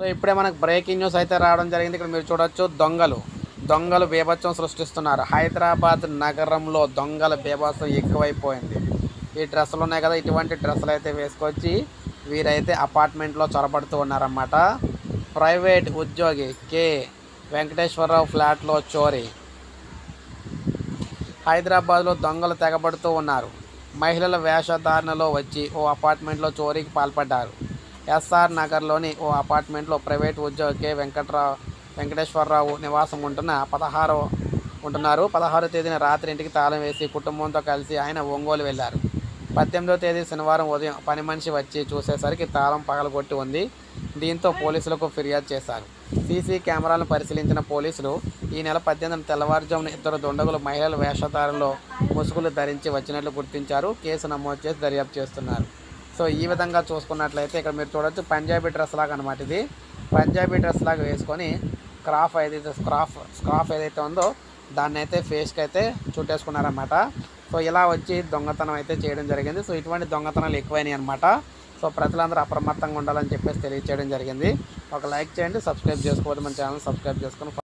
So ఇప్పుడే మనకు breaking news అయితే రావడం జరిగింది. ఇక్కడ మీరు చూడొచ్చు దొంగలు. దొంగలు బీభత్సం సృష్టిస్తున్నారు. హైదరాబాద్ నగరంలో దొంగల బీభత్సం ఎక్కువైపోయింది. ఈ డ్రెస్సులు ఉన్నాయి కదా ఇటువంటి డ్రెస్సులు అయితే వేసుకొచ్చి వీరైతే అపార్ట్మెంట్లో చొరబడుతూ ఉన్నారన్నమాట. ప్రైవేట్ ఉద్యోగి కే. వెంకటేశ్వరరావు ఫ్లాట్లో చోరీ. హైదరాబాద్లో దొంగలు తెగబడుతూ ఉన్నారు. మహిళల వేషధారణలో వచ్చి ఓ అపార్ట్మెంట్లో చోరీకి పాల్పడ్డారు. ఎస్ఆర్ నగర్లోని ఓ అపార్ట్మెంట్లో ప్రైవేట్ ఉద్యోగి కె వెంకట్రావు వెంకటేశ్వరరావు నివాసం ఉంటున్న పదహారు ఉంటున్నారు. పదహారో తేదీన రాత్రి ఇంటికి తాళం వేసి కుటుంబంతో కలిసి ఆయన ఒంగోలు వెళ్ళారు. పద్దెనిమిదో తేదీ శనివారం ఉదయం పని మనిషి వచ్చి చూసేసరికి తాళం పగలగొట్టి ఉంది. దీంతో పోలీసులకు ఫిర్యాదు చేశారు. సీసీ కెమెరాలను పరిశీలించిన పోలీసులు ఈ నెల పద్దెనిమిది తెల్లవారుజామున ఇద్దరు దుండగులు మహిళల వేషధారంలో ముసుగులు ధరించి వచ్చినట్లు గుర్తించారు. కేసు నమోదు చేసి దర్యాప్తు చేస్తున్నారు. సో ఈ విధంగా చూసుకున్నట్లయితే ఇక్కడ మీరు చూడొచ్చు పంజాబీ డ్రెస్ లాగా అనమాట ఇది. పంజాబీ డ్రెస్ లాగా వేసుకొని స్క్రాఫ్ ఏదైతే స్క్రాఫ్ స్క్రాఫ్ ఏదైతే ఉందో దాన్ని అయితే ఫేస్కి అయితే చుట్టేసుకున్నారనమాట సో ఇలా వచ్చి దొంగతనం అయితే చేయడం జరిగింది. సో ఇటువంటి దొంగతనాలు ఎక్కువైనాయి అనమాట సో ప్రజలందరూ అప్రమత్తంగా ఉండాలని చెప్పేసి తెలియచేయడం జరిగింది. ఒక లైక్ చేయండి సబ్స్క్రైబ్ చేసుకోవద్దు మన ఛానల్ సబ్స్క్రైబ్ చేసుకొని